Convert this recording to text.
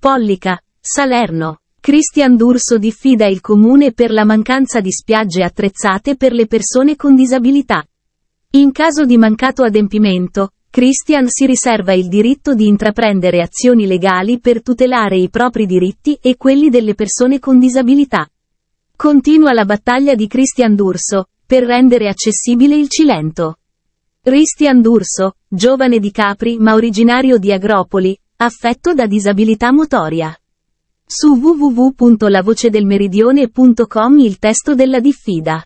Pollica, Salerno. Christian D'Urso diffida il comune per la mancanza di spiagge attrezzate per le persone con disabilità. In caso di mancato adempimento, Christian si riserva il diritto di intraprendere azioni legali per tutelare i propri diritti e quelli delle persone con disabilità. Continua la battaglia di Christian D'Urso, per rendere accessibile il Cilento. Christian D'Urso, giovane di Capri ma originario di Agropoli, affetto da disabilità motoria. Su www.lavocedelmeridione.com il testo della diffida.